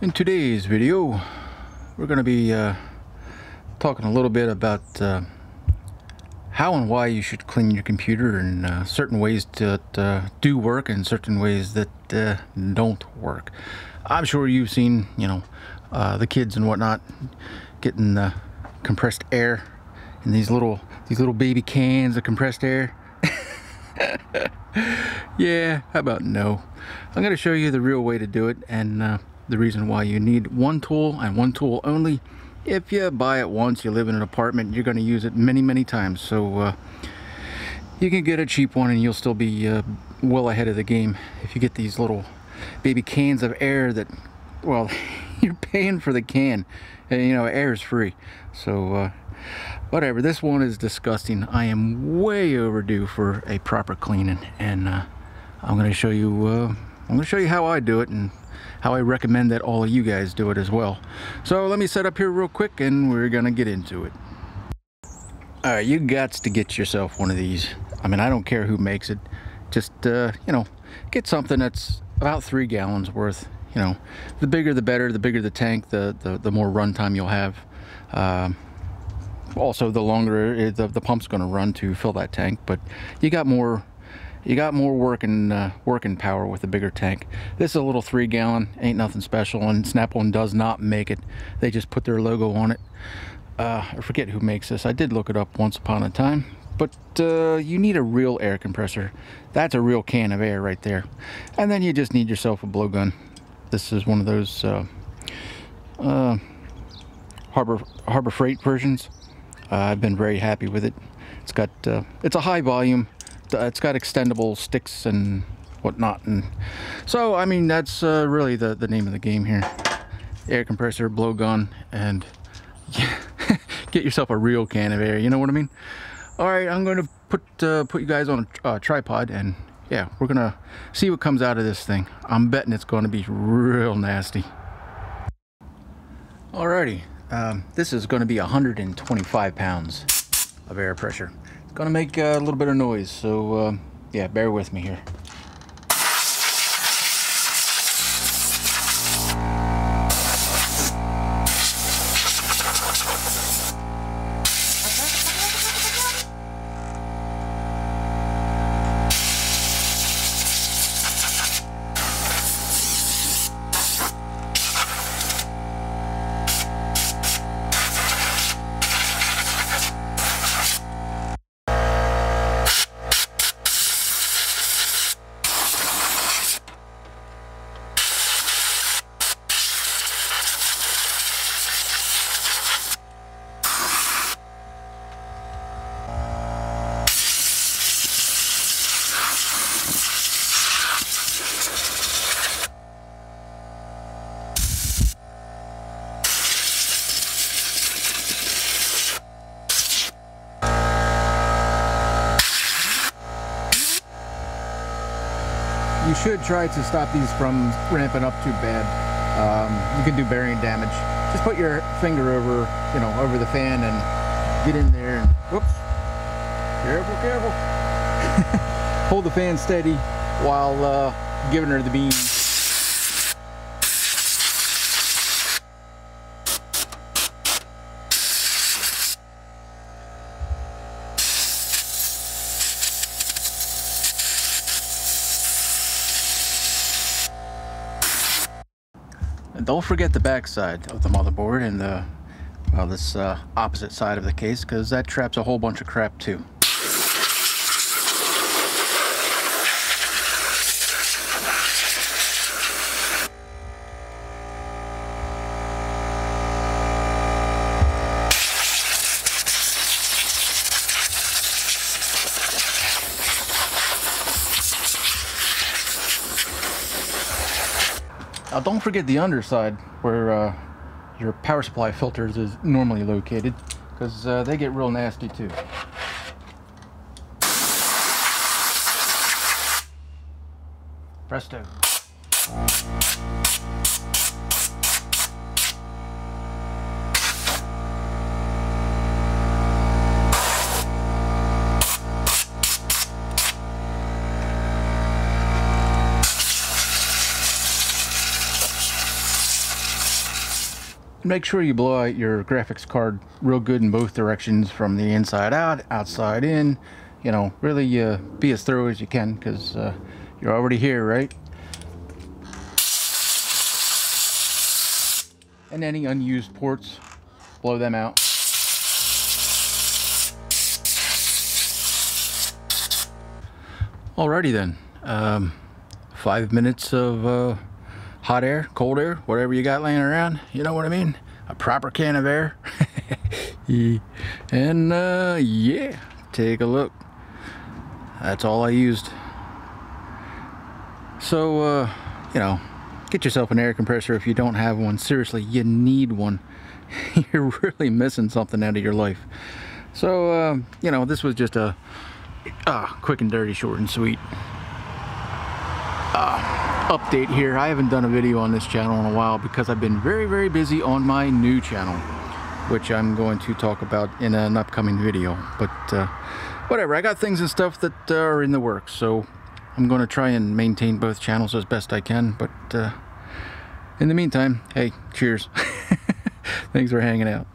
In today's video, we're going to be uh, talking a little bit about uh, how and why you should clean your computer and uh, certain ways that uh, do work and certain ways that uh, don't work. I'm sure you've seen, you know, uh, the kids and whatnot getting the compressed air in these little these little baby cans of compressed air. yeah, how about no? I'm going to show you the real way to do it and the reason why you need one tool and one tool only. If you buy it once, you live in an apartment, you're going to use it many, many times. So uh, you can get a cheap one and you'll still be uh, well ahead of the game. If you get these little baby cans of air that, well, you're paying for the can. And, you know, air is free. So, uh, whatever. This one is disgusting. I am way overdue for a proper cleaning. And uh, I'm going to show you, uh, I'm going to show you how I do it and how I recommend that all of you guys do it as well. So let me set up here real quick and we're gonna get into it. All right, you got to get yourself one of these. I mean, I don't care who makes it. Just, uh, you know, get something that's about three gallons worth. You know, the bigger the better. The bigger the tank, the, the, the more runtime you'll have. Um, also, the longer the, the pump's going to run to fill that tank. But you got more you got more working uh, working power with a bigger tank. This is a little three gallon, ain't nothing special, and Snap-on does not make it. They just put their logo on it. Uh, I forget who makes this. I did look it up once upon a time, but uh, you need a real air compressor. That's a real can of air right there. And then you just need yourself a blowgun. This is one of those uh, uh, Harbor Harbor Freight versions. Uh, I've been very happy with it. It's got it's a high volume it's got extendable sticks and whatnot and so I mean that's uh, really the the name of the game here. Air compressor blowgun and get yourself a real can of air you know what I mean? All right I'm going to put uh, put you guys on a uh, tripod and yeah we're gonna see what comes out of this thing. I'm betting it's going to be real nasty. Alrighty um, this is going to be 125 pounds of air pressure Gonna make a little bit of noise, so uh, yeah, bear with me here. You should try to stop these from ramping up too bad. Um, you can do bearing damage. Just put your finger over, you know, over the fan and get in there and, whoops, careful, careful. Hold the fan steady while uh, giving her the beans. And don't forget the back side of the motherboard and the well, this uh, opposite side of the case because that traps a whole bunch of crap too. Now don't forget the underside where uh, your power supply filters is normally located because uh, they get real nasty too. Presto. Make sure you blow out your graphics card real good in both directions from the inside out, outside in. You know, really uh, be as thorough as you can because uh, you're already here, right? And any unused ports, blow them out. Alrighty then. Um, five minutes of uh, hot air, cold air, whatever you got laying around. You know what I mean? A proper can of air. and uh, yeah, take a look. That's all I used. So, uh, you know, get yourself an air compressor if you don't have one. Seriously, you need one. You're really missing something out of your life. So, uh, you know, this was just a uh, quick and dirty, short and sweet uh, update here. I haven't done a video on this channel in a while because I've been very, very busy on my new channel, which I'm going to talk about in an upcoming video. But uh, whatever, I got things and stuff that uh, are in the works, so I'm going to try and maintain both channels as best I can. But uh, in the meantime, hey, cheers. Thanks for hanging out.